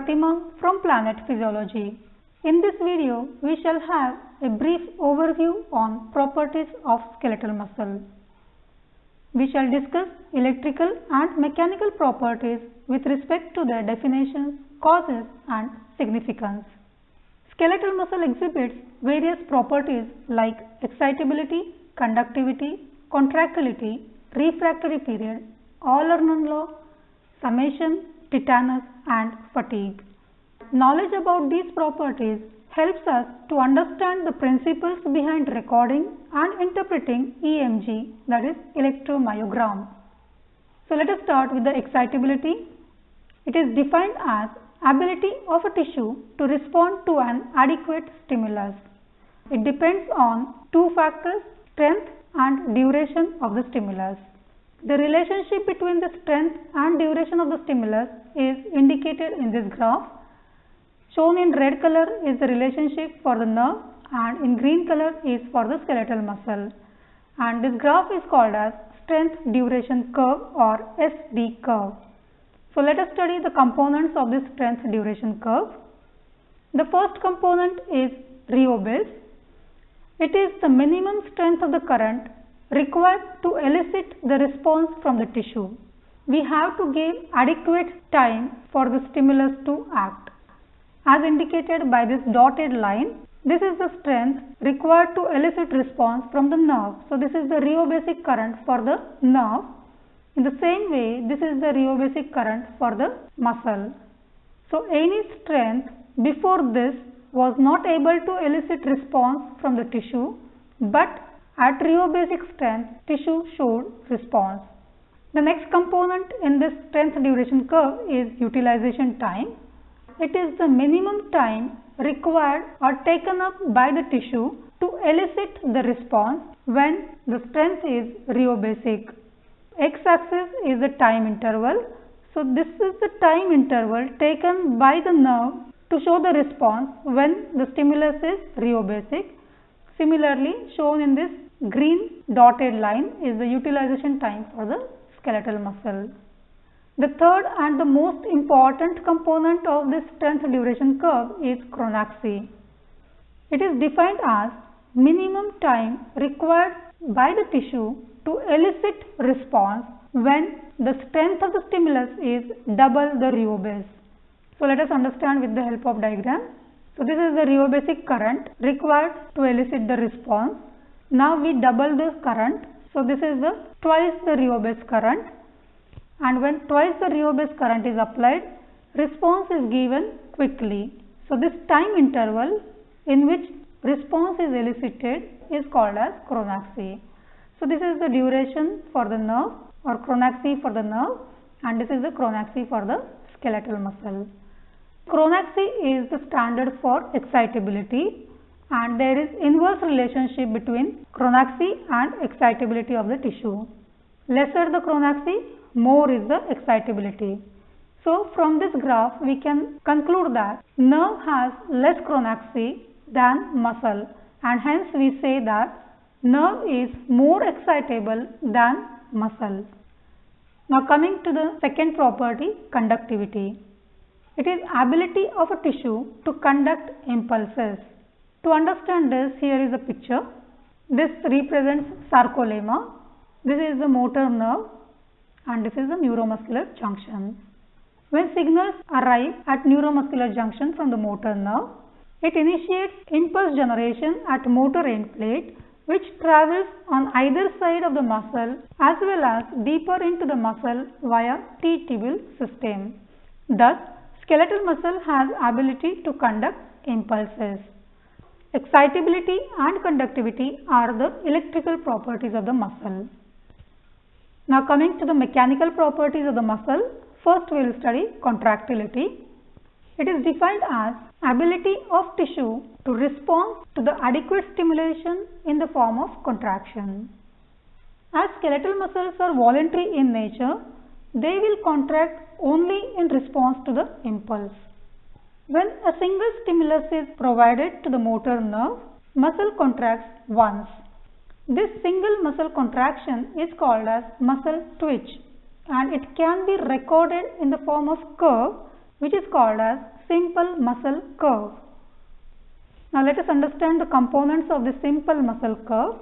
Pratima from Planet Physiology. In this video, we shall have a brief overview on properties of skeletal muscle. We shall discuss electrical and mechanical properties with respect to their definitions, causes and significance. Skeletal muscle exhibits various properties like excitability, conductivity, contractility, refractory period, all or none law, summation, tetanus and fatigue. Knowledge about these properties helps us to understand the principles behind recording and interpreting EMG that is electromyogram. So let us start with the excitability. It is defined as ability of a tissue to respond to an adequate stimulus. It depends on two factors strength and duration of the stimulus. The relationship between the strength and duration of the stimulus is indicated in this graph. Shown in red color is the relationship for the nerve and in green color is for the skeletal muscle. And this graph is called as strength duration curve or SD curve. So let us study the components of this strength duration curve. The first component is Rheobase. It is the minimum strength of the current required to elicit the response from the tissue. We have to give adequate time for the stimulus to act. As indicated by this dotted line, this is the strength required to elicit response from the nerve. So, this is the rheobasic current for the nerve. In the same way, this is the rheobasic current for the muscle. So, any strength before this was not able to elicit response from the tissue, but at rheobasic strength, tissue showed response. The next component in this strength duration curve is utilization time. It is the minimum time required or taken up by the tissue to elicit the response when the strength is rheobasic. X-axis is the time interval. So, this is the time interval taken by the nerve to show the response when the stimulus is rheobasic. Similarly, shown in this green dotted line is the utilization time for the skeletal muscle. The third and the most important component of this strength duration curve is chronaxy. It is defined as minimum time required by the tissue to elicit response when the strength of the stimulus is double the rheobase. So, let us understand with the help of diagram. So, this is the rheobasic current required to elicit the response. Now, we double this current. So, this is the twice the rheobase current and when twice the rheobase current is applied, response is given quickly. So, this time interval in which response is elicited is called as chronaxy. So, this is the duration for the nerve or chronaxy for the nerve and this is the chronaxy for the skeletal muscle. Chronaxy is the standard for excitability and there is inverse relationship between chronaxy and excitability of the tissue. Lesser the chronaxy, more is the excitability. So, from this graph we can conclude that nerve has less chronaxy than muscle and hence we say that nerve is more excitable than muscle. Now coming to the second property conductivity. It is ability of a tissue to conduct impulses. To understand this here is a picture. This represents sarcolemma. This is the motor nerve and this is the neuromuscular junction. When signals arrive at neuromuscular junction from the motor nerve, it initiates impulse generation at motor end plate which travels on either side of the muscle as well as deeper into the muscle via T-tubule system. Thus, skeletal muscle has ability to conduct impulses. Excitability and conductivity are the electrical properties of the muscle. Now coming to the mechanical properties of the muscle, first we will study contractility. It is defined as ability of tissue to respond to the adequate stimulation in the form of contraction. As skeletal muscles are voluntary in nature, they will contract only in response to the impulse. When a single stimulus is provided to the motor nerve, muscle contracts once. This single muscle contraction is called as muscle twitch and it can be recorded in the form of curve which is called as simple muscle curve. Now let us understand the components of the simple muscle curve.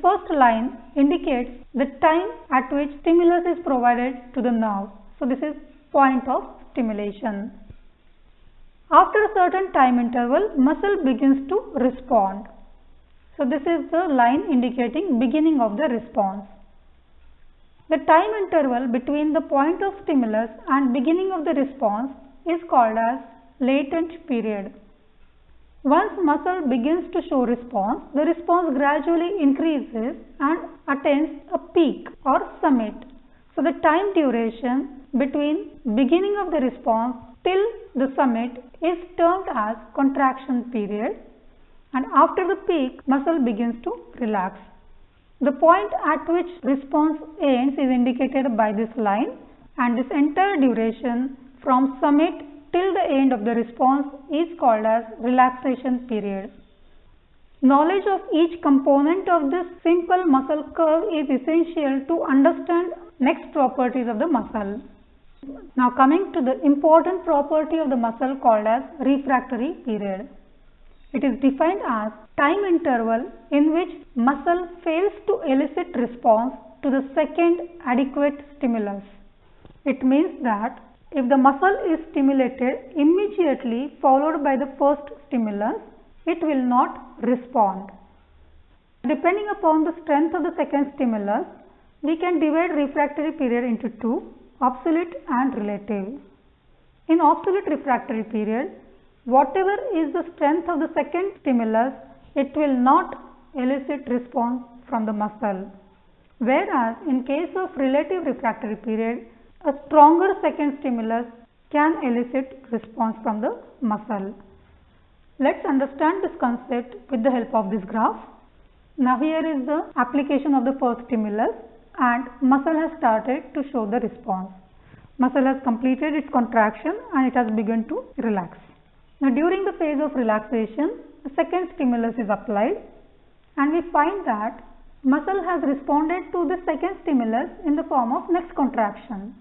First line indicates the time at which stimulus is provided to the nerve. So this is point of stimulation. After a certain time interval, muscle begins to respond. So this is the line indicating beginning of the response. The time interval between the point of stimulus and beginning of the response is called as latent period. Once muscle begins to show response, the response gradually increases and attains a peak or summit. So the time duration between beginning of the response till the summit is termed as contraction period and after the peak muscle begins to relax. The point at which response ends is indicated by this line and this entire duration from summit till the end of the response is called as relaxation period. Knowledge of each component of this simple muscle curve is essential to understand next properties of the muscle. Now coming to the important property of the muscle called as refractory period. It is defined as time interval in which muscle fails to elicit response to the second adequate stimulus. It means that if the muscle is stimulated immediately followed by the first stimulus, it will not respond. Depending upon the strength of the second stimulus, we can divide refractory period into two, absolute and relative. In absolute refractory period, whatever is the strength of the second stimulus, it will not elicit response from the muscle. Whereas in case of relative refractory period, a stronger second stimulus can elicit response from the muscle. Let's understand this concept with the help of this graph. Now here is the application of the first stimulus and muscle has started to show the response. Muscle has completed its contraction and it has begun to relax. Now during the phase of relaxation, a second stimulus is applied and we find that muscle has responded to the second stimulus in the form of next contraction.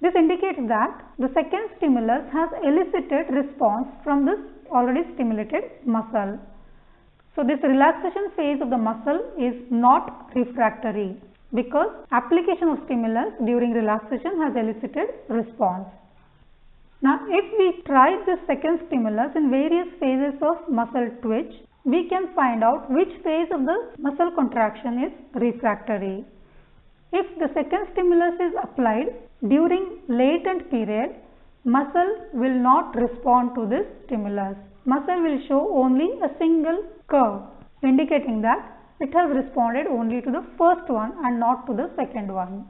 This indicates that the second stimulus has elicited response from this already stimulated muscle. So this relaxation phase of the muscle is not refractory because application of stimulus during relaxation has elicited response. Now if we try the second stimulus in various phases of muscle twitch, we can find out which phase of the muscle contraction is refractory. If the second stimulus is applied during latent period, muscle will not respond to this stimulus. Muscle will show only a single curve indicating that it has responded only to the first one and not to the second one.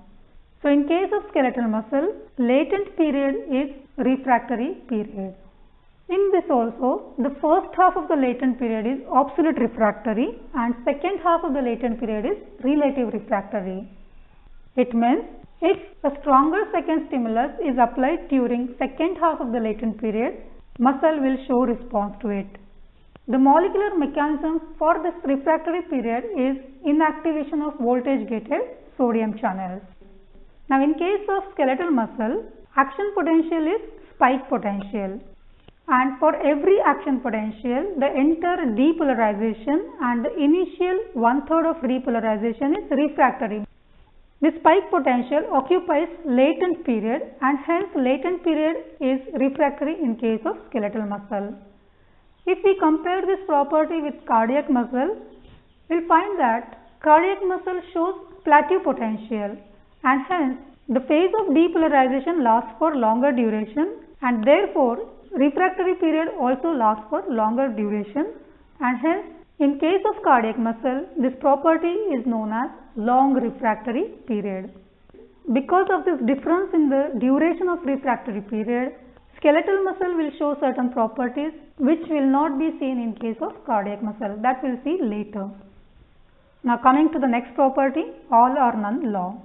So, in case of skeletal muscle, latent period is refractory period. In this also, the first half of the latent period is absolute refractory and second half of the latent period is relative refractory. It means if a stronger second stimulus is applied during second half of the latent period, muscle will show response to it. The molecular mechanism for this refractory period is inactivation of voltage gated sodium channels. Now in case of skeletal muscle, action potential is spike potential and for every action potential the entire depolarization and the initial one third of repolarization is refractory. The spike potential occupies latent period and hence latent period is refractory in case of skeletal muscle. If we compare this property with cardiac muscle, we will find that cardiac muscle shows plateau potential and hence the phase of depolarization lasts for longer duration and therefore refractory period also lasts for longer duration and hence in case of cardiac muscle, this property is known as long refractory period. Because of this difference in the duration of refractory period, skeletal muscle will show certain properties which will not be seen in case of cardiac muscle. That we will see later. Now coming to the next property, all or none law.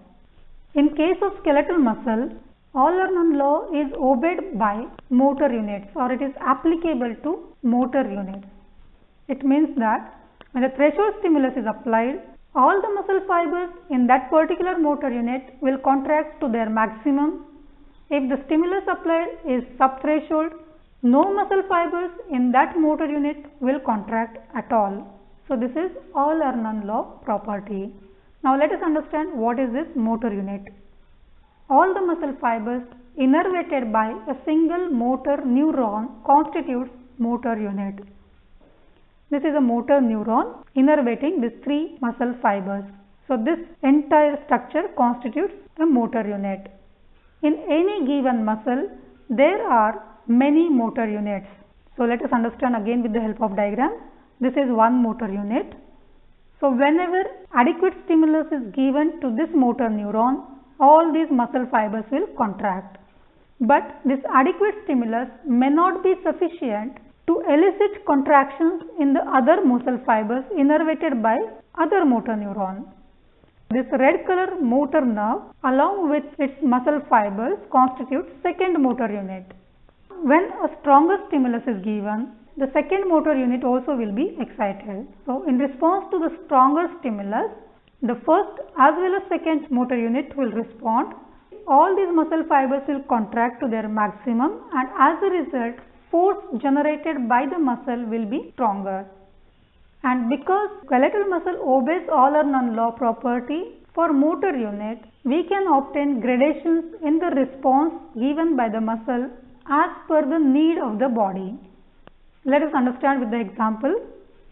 In case of skeletal muscle, all or none law is obeyed by motor units or it is applicable to motor units. It means that when the threshold stimulus is applied, all the muscle fibers in that particular motor unit will contract to their maximum If the stimulus applied is subthreshold, no muscle fibers in that motor unit will contract at all. So, this is all or none law property. Now, let us understand what is this motor unit. All the muscle fibers innervated by a single motor neuron constitutes motor unit. This is a motor neuron innervating these three muscle fibers. So, this entire structure constitutes a motor unit. In any given muscle, there are many motor units. So, let us understand again with the help of diagram. This is one motor unit. So, whenever adequate stimulus is given to this motor neuron, all these muscle fibers will contract. But this adequate stimulus may not be sufficient to elicit contractions in the other muscle fibers innervated by other motor neuron. This red color motor nerve along with its muscle fibers constitutes second motor unit. When a stronger stimulus is given, the second motor unit also will be excited. So, in response to the stronger stimulus, the first as well as second motor unit will respond. All these muscle fibers will contract to their maximum and as a result force generated by the muscle will be stronger. And because skeletal muscle obeys all or none law property, for motor unit, we can obtain gradations in the response given by the muscle as per the need of the body. Let us understand with the example.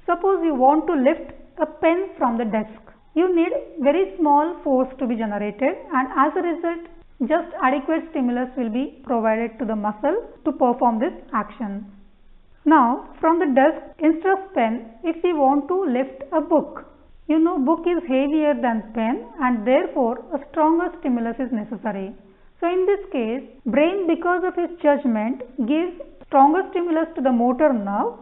Suppose you want to lift a pen from the desk. You need very small force to be generated and as a result just adequate stimulus will be provided to the muscle to perform this action. Now from the desk instead of pen if we want to lift a book you know book is heavier than pen and therefore a stronger stimulus is necessary. So in this case brain because of its judgment gives stronger stimulus to the motor nerve.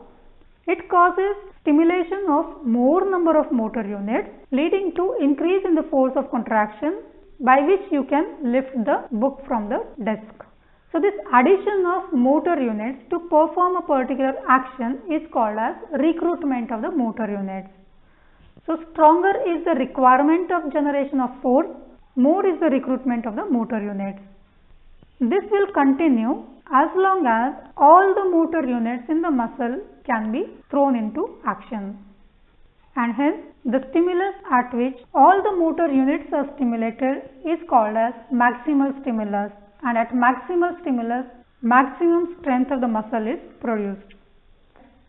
It causes stimulation of more number of motor units leading to increase in the force of contraction by which you can lift the book from the desk. So, this addition of motor units to perform a particular action is called as recruitment of the motor units. So, stronger is the requirement of generation of force, more is the recruitment of the motor units. This will continue as long as all the motor units in the muscle can be thrown into action and hence the stimulus at which all the motor units are stimulated is called as maximal stimulus and at maximal stimulus maximum strength of the muscle is produced.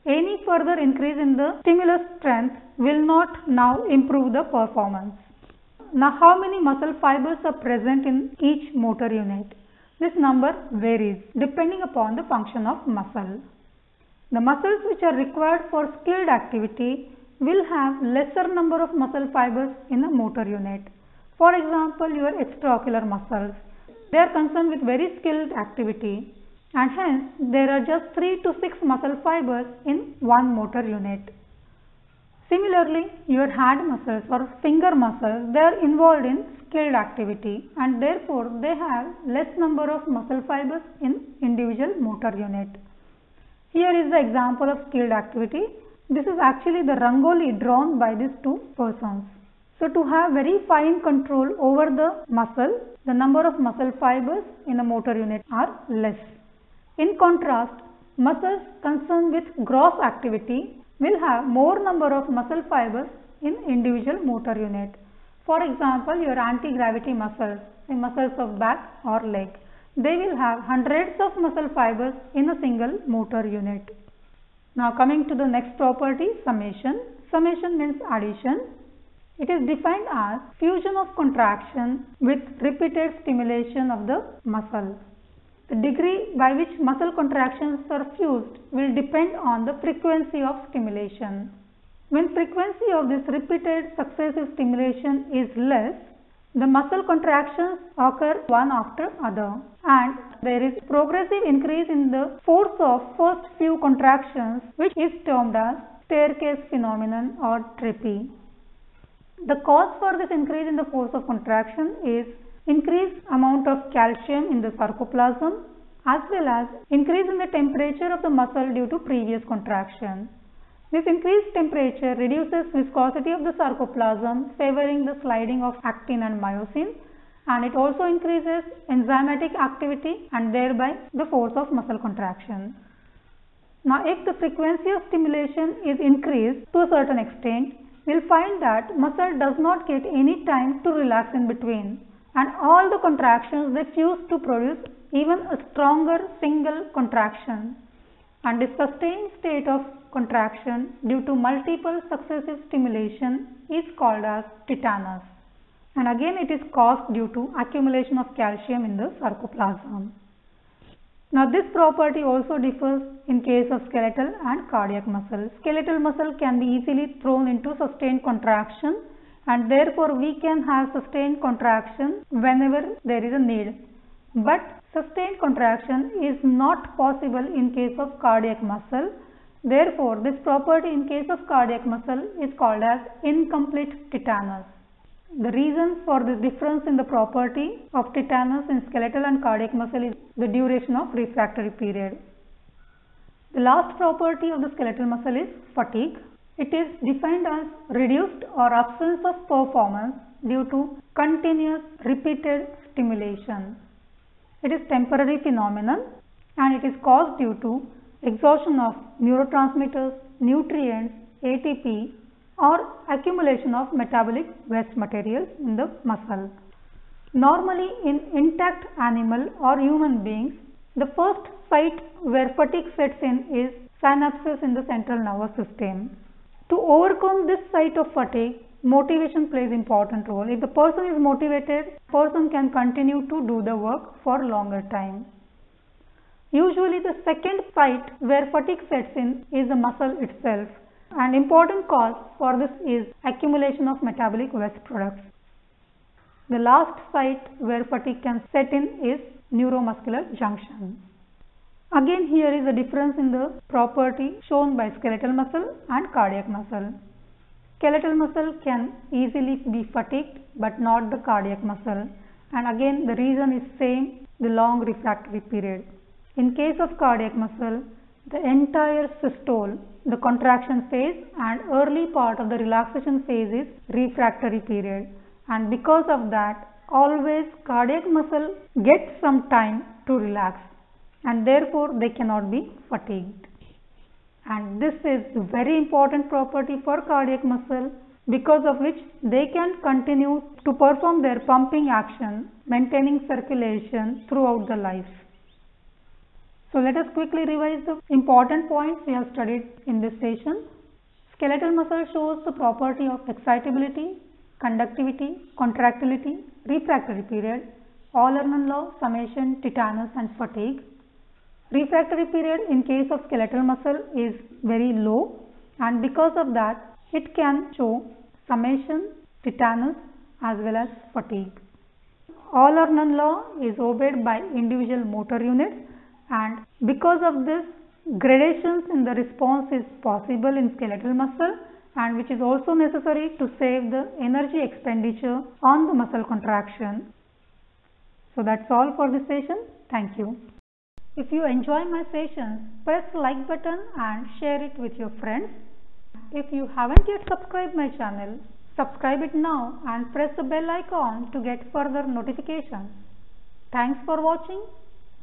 Any further increase in the stimulus strength will not now improve the performance. Now how many muscle fibers are present in each motor unit? This number varies depending upon the function of muscle. The muscles which are required for skilled activity will have lesser number of muscle fibers in a motor unit. For example, your extraocular muscles. They are concerned with very skilled activity and hence there are just 3 to 6 muscle fibers in one motor unit. Similarly, your hand muscles or finger muscles, they are involved in skilled activity and therefore they have less number of muscle fibers in individual motor unit. Here is the example of skilled activity. This is actually the rangoli drawn by these two persons. So, to have very fine control over the muscle, the number of muscle fibers in a motor unit are less. In contrast, muscles concerned with gross activity will have more number of muscle fibers in individual motor unit. For example, your anti-gravity muscles, the muscles of back or leg, they will have hundreds of muscle fibers in a single motor unit. Now coming to the next property summation. Summation means addition. It is defined as fusion of contraction with repeated stimulation of the muscle. The degree by which muscle contractions are fused will depend on the frequency of stimulation. When frequency of this repeated successive stimulation is less, the muscle contractions occur one after other and there is progressive increase in the force of first few contractions which is termed as staircase phenomenon or treppe. The cause for this increase in the force of contraction is increased amount of calcium in the sarcoplasm as well as increase in the temperature of the muscle due to previous contraction. This increased temperature reduces viscosity of the sarcoplasm favoring the sliding of actin and myosin and it also increases enzymatic activity and thereby the force of muscle contraction. Now if the frequency of stimulation is increased to a certain extent, we'll find that muscle does not get any time to relax in between and all the contractions they fuse to produce even a stronger single contraction and the sustained state of contraction due to multiple successive stimulation is called as tetanus and again it is caused due to accumulation of calcium in the sarcoplasm. Now this property also differs in case of skeletal and cardiac muscle. Skeletal muscle can be easily thrown into sustained contraction and therefore we can have sustained contraction whenever there is a need. But sustained contraction is not possible in case of cardiac muscle. Therefore, this property in case of cardiac muscle is called as incomplete tetanus. The reason for this difference in the property of tetanus in skeletal and cardiac muscle is the duration of refractory period. The last property of the skeletal muscle is fatigue. It is defined as reduced or absence of performance due to continuous repeated stimulation. It is temporary phenomenon and it is caused due to exhaustion of neurotransmitters, nutrients, ATP or accumulation of metabolic waste materials in the muscle. Normally in intact animal or human beings, the first site where fatigue sets in is synapses in the central nervous system. To overcome this site of fatigue, motivation plays important role. If the person is motivated, person can continue to do the work for longer time. Usually the second site where fatigue sets in is the muscle itself and important cause for this is accumulation of metabolic waste products. The last site where fatigue can set in is neuromuscular junction. Again here is a difference in the property shown by skeletal muscle and cardiac muscle. Skeletal muscle can easily be fatigued but not the cardiac muscle and again the reason is same the long refractory period. In case of cardiac muscle the entire systole the contraction phase and early part of the relaxation phase is refractory period and because of that always cardiac muscle gets some time to relax and therefore they cannot be fatigued. And this is very important property for cardiac muscle because of which they can continue to perform their pumping action maintaining circulation throughout the life. So let us quickly revise the important points we have studied in this session. Skeletal muscle shows the property of excitability, conductivity, contractility, refractory period, All-or-none law, summation, tetanus and fatigue. Refractory period in case of skeletal muscle is very low and because of that it can show summation, tetanus as well as fatigue. All or none law is obeyed by individual motor units and because of this gradations in the response is possible in skeletal muscle and which is also necessary to save the energy expenditure on the muscle contraction. So that's all for this session. Thank you. If you enjoy my sessions, press like button and share it with your friends. If you haven't yet subscribed my channel, subscribe it now and press the bell icon to get further notifications. Thanks for watching.